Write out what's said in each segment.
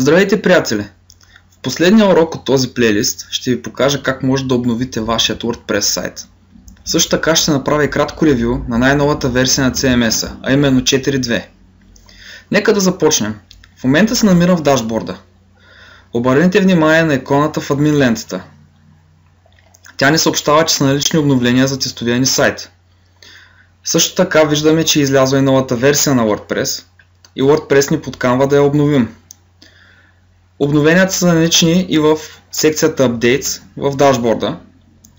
Здравейте, приятели! В последния урок от този плейлист ще ви покажа как може да обновите вашият WordPress сайт. Също така ще направя и кратко ревю на най-новата версия на CMS-а, а именно 4.2. Нека да започнем. В момента се намирам в дашборда. Обърнете внимание на иконата в админ лентата. Тя ни съобщава, че са налични обновления за тестовия ни сайт. Също така виждаме, че излязла и новата версия на WordPress и WordPress ни подканва да я обновим. Обновенията са налични и в секцията Updates в дашборда,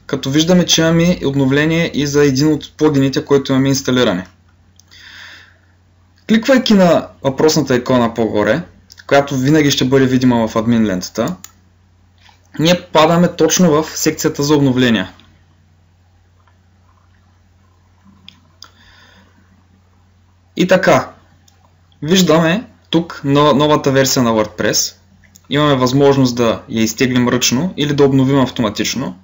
като виждаме, че имаме обновление и за един от плагините, който имаме инсталиране. Кликвайки на въпросната икона по-горе, която винаги ще бъде видима в админ лентата, ние падаме точно в секцията за обновления. И така, виждаме тук новата версия на WordPress, имаме възможност да я изтеглим ръчно или да обновим автоматично.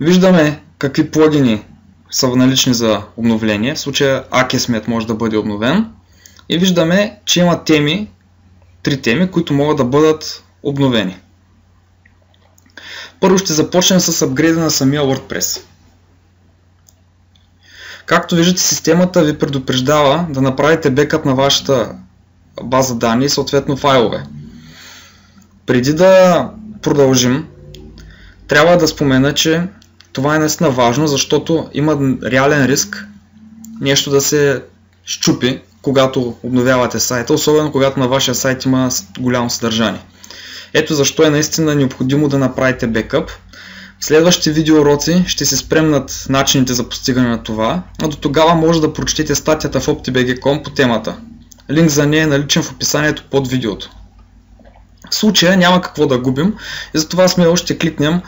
Виждаме какви плагини са налични за обновление. В случая Akesmet може да бъде обновен. И виждаме, че има теми, три теми, които могат да бъдат обновени. Първо ще започнем с апгрейда на самия WordPress. Както виждате, системата ви предупреждава да направите бекап на вашата база данни и съответно файлове. Преди да продължим, трябва да спомена, че това е наистина важно, защото има реален риск нещо да се щупи, когато обновявате сайта, особено когато на вашия сайт има голямо съдържание. Ето защо е наистина необходимо да направите бекъп. В следващите видеоуроци ще се спрем над начините за постигане на това, а до тогава може да прочетете статията в OptiBG.com по темата. Линк за нея е наличен в описанието под видеото. Случая няма какво да губим и затова смело ще кликнем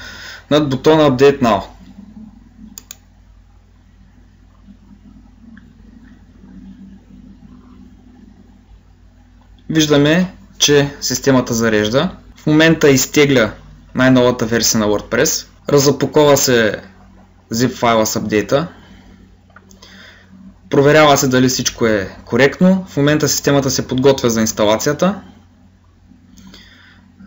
над бутона Update Now. Виждаме, че системата зарежда. В момента изтегля най-новата версия на WordPress. Разапакова се zip файла с апдейта. Проверява се дали всичко е коректно. В момента системата се подготвя за инсталацията.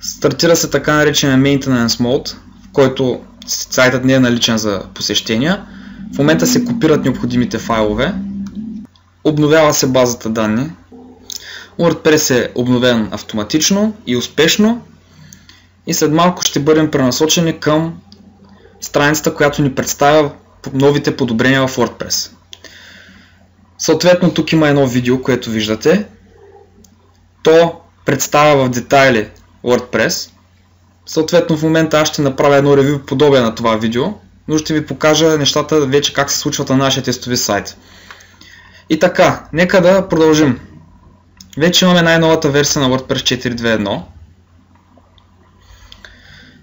Стартира се така наречения Maintenance Mode, в който сайтът не е наличен за посещения. В момента се копират необходимите файлове. Обновява се базата данни. WordPress е обновен автоматично и успешно. И след малко ще бъдем пренасочени към страницата, която ни представя новите подобрения в WordPress. Съответно тук има едно видео, което виждате. То представя в детайли WordPress. Съответно в момента аз ще направя едно ревю подобие на това видео, но ще ви покажа нещата вече как се случват на нашия тестови сайт. И така, нека да продължим. Вече имаме най-новата версия на WordPress 4.2.1.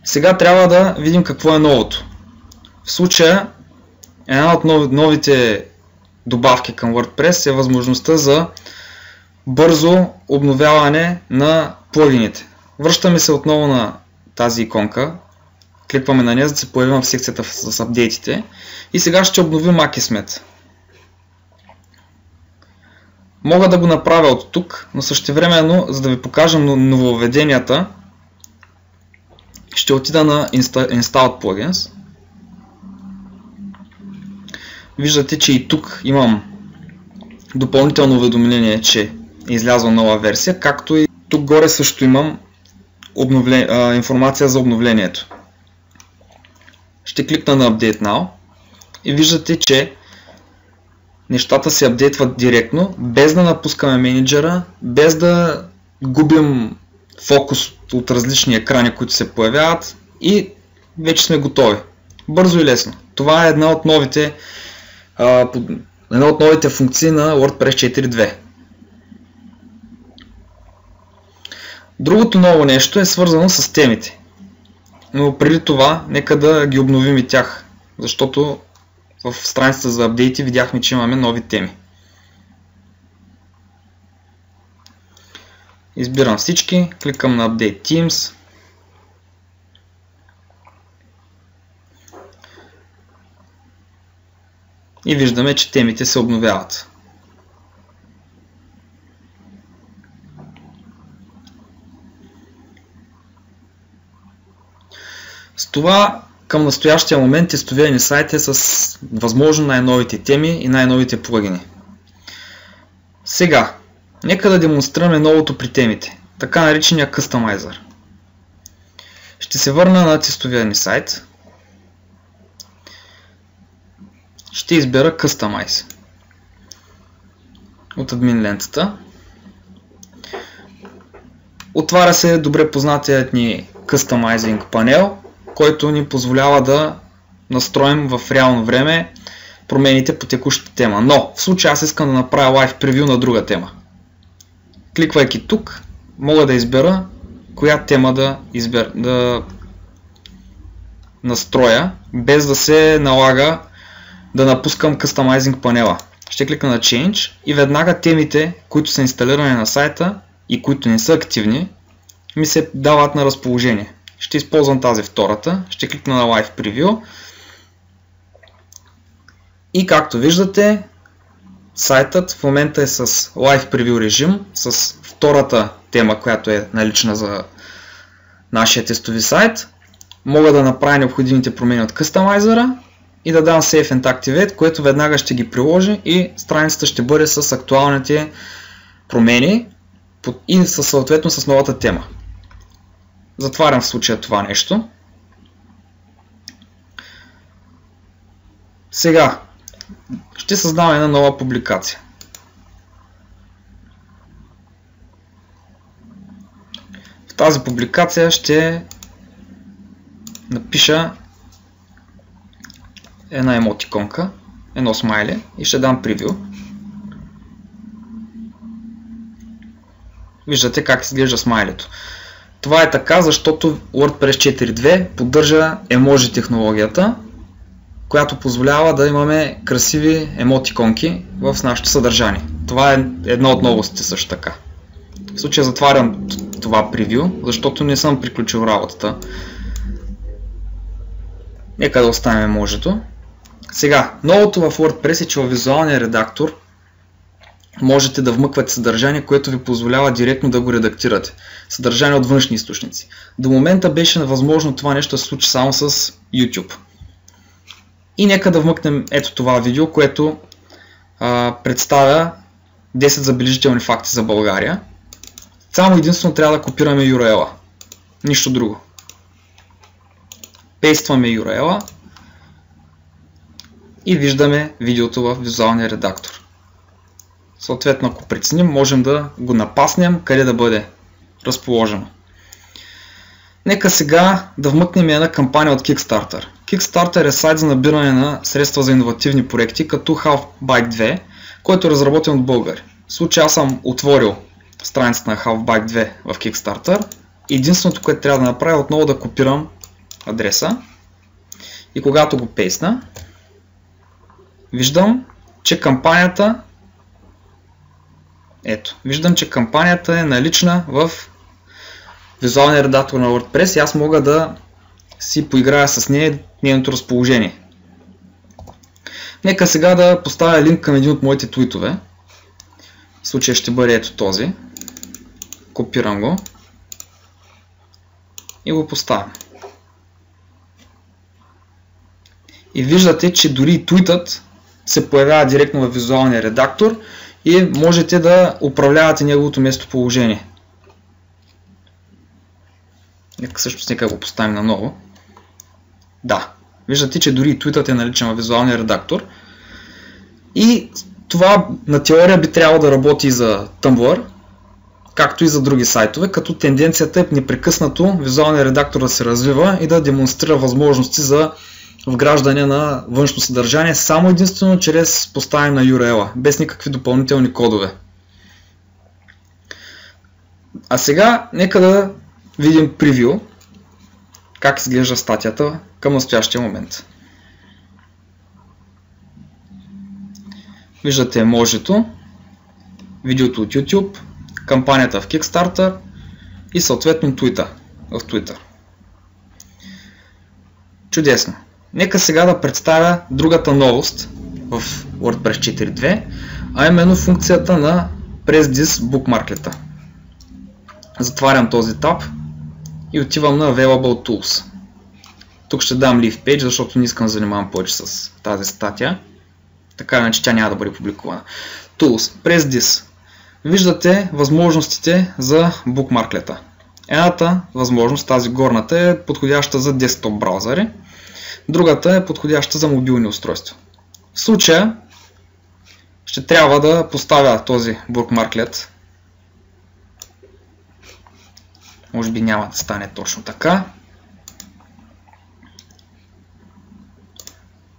Сега трябва да видим какво е новото. В случая, една от новите добавки към WordPress е възможността за бързо обновяване на плагините. Връщаме се отново на тази иконка, кликваме на нея, за да се появим в секцията с апдейтите и сега ще обновим Akismet. Мога да го направя от тук, но същевременно, за да ви покажа нововведенията, ще отида на Installed Plugins. Виждате, че и тук имам допълнително уведомление, че е излязла нова версия, както и тук горе също имам обновле... а, информация за обновлението. Ще кликна на Update Now и виждате, че нещата се апдейтват директно, без да напускаме менеджера, без да губим фокус от различни екрани, които се появяват и вече сме готови. Бързо и лесно. Това е една от новите, а, една от новите функции на WordPress 4.2. Другото ново нещо е свързано с темите. Но преди това, нека да ги обновим и тях, защото в страницата за апдейти видяхме, че имаме нови теми. Избирам всички, кликам на Update Teams. И виждаме, че темите се обновяват. С това към настоящия момент тестовия ни сайт е с възможно най-новите теми и най-новите плагини. Сега, нека да демонстрираме новото при темите, така наречения Customizer. Ще се върна на тестовия ни сайт. Ще избера Customize от админ лентата. Отваря се добре познатият ни Customizing панел, който ни позволява да настроим в реално време промените по текущата тема. Но в случая аз искам да направя лайв превю на друга тема. Кликвайки тук, мога да избера коя тема да, избер, да настроя, без да се налага да напускам Customizing панела. Ще кликна на Change и веднага темите, които са инсталирани на сайта и които не са активни, ми се дават на разположение. Ще използвам тази втората, ще кликна на Live Preview и както виждате, сайтът в момента е с Live Preview режим, с втората тема, която е налична за нашия тестови сайт. Мога да направя необходимите промени от кастомайзера и да дам Save and Activate, което веднага ще ги приложи и страницата ще бъде с актуалните промени и съответно с новата тема. Затварям в случая това нещо. Сега ще създам една нова публикация. В тази публикация ще напиша една емотиконка, едно смайле и ще дам превю. Виждате как изглежда смайлето. Това е така, защото WordPress 4.2 поддържа еможи технологията, която позволява да имаме красиви емотиконки в нашето съдържание. Това е едно от новостите също така. В случая затварям това превю, защото не съм приключил работата. Нека да оставим можето. Сега, новото в WordPress е, че в визуалния редактор можете да вмъквате съдържание, което ви позволява директно да го редактирате. Съдържание от външни източници. До момента беше невъзможно това нещо да се случи само с YouTube. И нека да вмъкнем ето това видео, което а, представя 10 забележителни факти за България. Само единствено трябва да копираме URL-а. Нищо друго. Пействаме URL-а и виждаме видеото в визуалния редактор. Съответно, ако преценим, можем да го напаснем къде да бъде разположено. Нека сега да вмъкнем една кампания от Kickstarter. Kickstarter е сайт за набиране на средства за иновативни проекти, като Half-Bike 2, който е разработен от българи. В случай съм отворил страницата на Half-Bike 2 в Kickstarter. Единственото, което трябва да направя е отново да копирам адреса. И когато го пейсна, виждам, че кампанията ето, виждам, че кампанията е налична в визуалния редактор на WordPress и аз мога да си поиграя с нея нейното разположение. Нека сега да поставя линк към един от моите твитове. В случая ще бъде ето този. Копирам го и го поставям. И виждате, че дори и твитът се появява директно в визуалния редактор и можете да управлявате неговото местоположение. Нека също нека го поставим наново. Да, виждате, че дори твитът е наличен в визуалния редактор. И това на теория би трябвало да работи и за Tumblr, както и за други сайтове, като тенденцията е непрекъснато визуалния редактор да се развива и да демонстрира възможности за вграждане на външно съдържание само единствено чрез поставяне на URL, без никакви допълнителни кодове. А сега нека да видим превю, как изглежда статията към настоящия момент. Виждате можето, видеото от YouTube, кампанията в Kickstarter и съответно Twitter в Twitter. Чудесно! Нека сега да представя другата новост в WordPress 4.2, а именно функцията на Press This Bookmarket. Затварям този таб и отивам на Available Tools. Тук ще дам Leave Page, защото не искам да занимавам повече с тази статия. Така иначе тя няма да бъде публикувана. Tools. This. Виждате възможностите за букмарклета. Едната възможност, тази горната, е подходяща за десктоп браузъри. Другата е подходяща за мобилни устройства. В случая ще трябва да поставя този bookmarklet. Може би няма да стане точно така.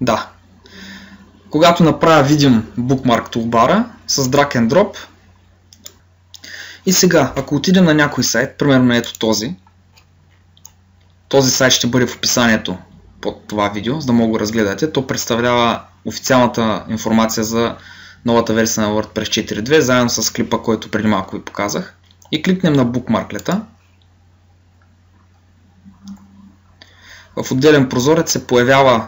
Да. Когато направя видим bookmark toolbar с drag and drop, и сега, ако отидем на някой сайт, примерно ето този, този сайт ще бъде в описанието под това видео, за да мога да разгледате. То представлява официалната информация за новата версия на WordPress 4.2, заедно с клипа, който преди малко ви показах. И кликнем на Bookmarklet. В отделен прозорец се появява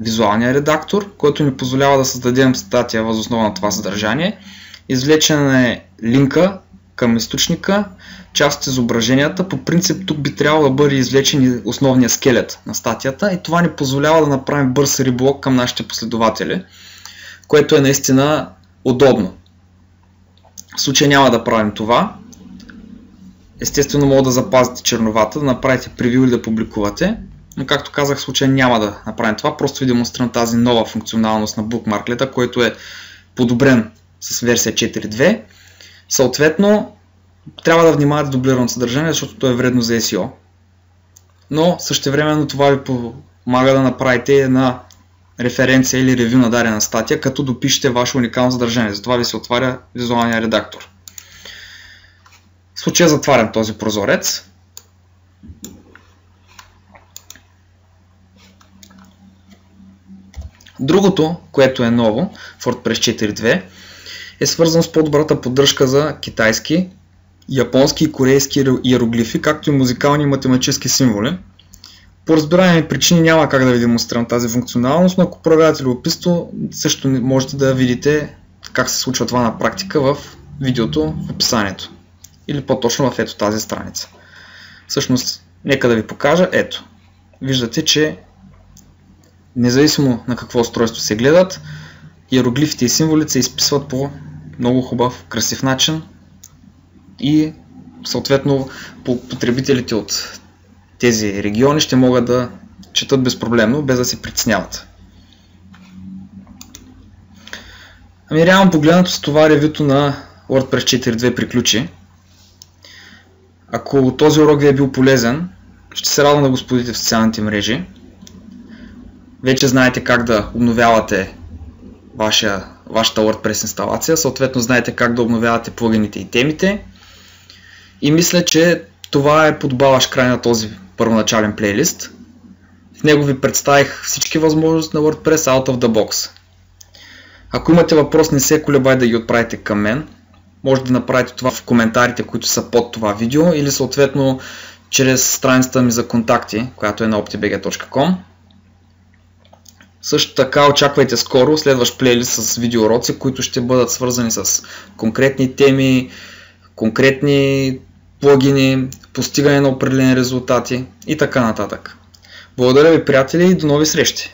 визуалния редактор, който ни позволява да създадем статия възоснова на това съдържание. Извлечен е линка към източника, част от изображенията. По принцип тук би трябвало да бъде извлечен основния скелет на статията и това ни позволява да направим бърз реблок към нашите последователи, което е наистина удобно. В случай няма да правим това. Естествено мога да запазите черновата, да направите превю или да публикувате. Но както казах, в случая няма да направим това. Просто ви демонстрирам тази нова функционалност на Bookmarklet, който е подобрен с версия 4.2 Съответно, трябва да внимавате дублирано съдържание, защото то е вредно за SEO. Но същевременно това ви помага да направите една референция или ревю на дадена статия, като допишете ваше уникално съдържание. Затова ви се отваря визуалния редактор. В случая затварям този прозорец. Другото, което е ново WordPress 4.2 е свързан с по-добрата поддръжка за китайски, японски и корейски иероглифи, както и музикални и математически символи. По разбираеми причини няма как да ви демонстрирам тази функционалност, но ако проявявате любопитство, също можете да видите как се случва това на практика в видеото в описанието. Или по-точно в ето тази страница. Всъщност, нека да ви покажа. Ето. Виждате, че независимо на какво устройство се гледат, иероглифите и символите се изписват по много хубав, красив начин и съответно потребителите от тези региони ще могат да четат безпроблемно, без да се притесняват. Ами реално погледнато с това ревюто на WordPress 4.2 приключи. Ако този урок ви е бил полезен, ще се радвам да го споделите в социалните мрежи. Вече знаете как да обновявате вашата WordPress инсталация. Съответно знаете как да обновявате плагините и темите. И мисля, че това е подбаваш край на този първоначален плейлист. В него ви представих всички възможности на WordPress out of the box. Ако имате въпрос, не се колебай да ги отправите към мен. Може да направите това в коментарите, които са под това видео или съответно чрез страницата ми за контакти, която е на optibg.com. Също така очаквайте скоро следващ плейлист с видеоуроци, които ще бъдат свързани с конкретни теми, конкретни плагини, постигане на определени резултати и така нататък. Благодаря ви, приятели, и до нови срещи!